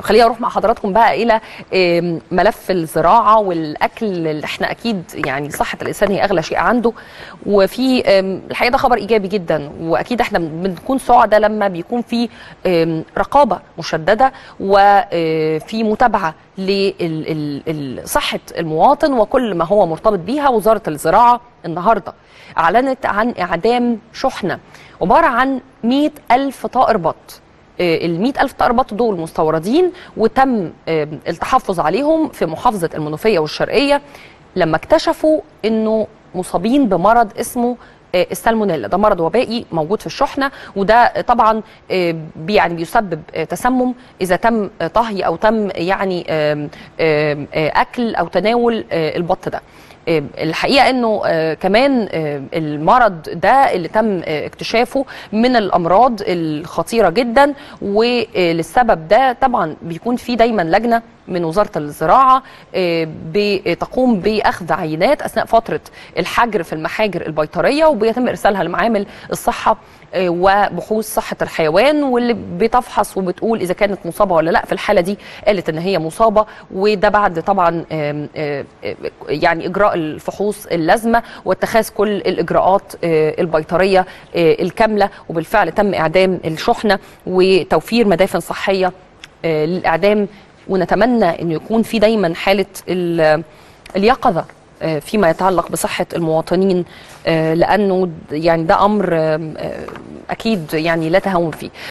خليني أروح مع حضراتكم بقى إلى ملف الزراعة والأكل اللي إحنا أكيد يعني صحة الإنسان هي أغلى شيء عنده. وفي الحقيقة ده خبر إيجابي جدا وأكيد إحنا بنكون سعداء لما بيكون في رقابة مشددة وفي متابعة لصحه المواطن وكل ما هو مرتبط بيها وزارة الزراعة النهارده. أعلنت عن إعدام شحنة عبارة عن 100 ألف طائر بط. ال 100 ألف طائر بط دول مستوردين وتم آه، التحفظ عليهم في محافظة المنوفية والشرقية لما اكتشفوا إنه مصابين بمرض اسمه آه، السالمونيلا ده مرض وبائي موجود في الشحنة وده طبعا آه، يعني بيسبب آه، تسمم إذا تم آه، طهي أو تم يعني آه، أكل أو تناول آه، البط ده. آه، الحقيقة إنه آه، كمان آه، المرض ده اللي تم آه، اكتشافه من الأمراض الخطيرة جدا وللسبب ده طبعا بيكون في دايما لجنة من وزارة الزراعة آه، بتقوم بأخذ عينات أثناء فترة الحجر في المحاجر البيطرية وبيتم ارسالها لمعامل الصحة آه، وبحوث صحة الحيوان واللي بتفحص وبتقول إذا كانت مصابة ولا لأ في الحالة دي قالت إن هي مصابة. وده بعد طبعا يعني إجراء الفحوص اللازمة واتخاذ كل الإجراءات آه، البيطرية آه، الكاملة. وبالفعل تم إعدام الشحنة وتوفير مدافن صحية للإعدام. ونتمنى انه يكون في دايما حالة ال- اليقظة. فيما يتعلق بصحة المواطنين آه، لأنه يعني ده آم، آه، أكيد يعني لا تهاون فيه.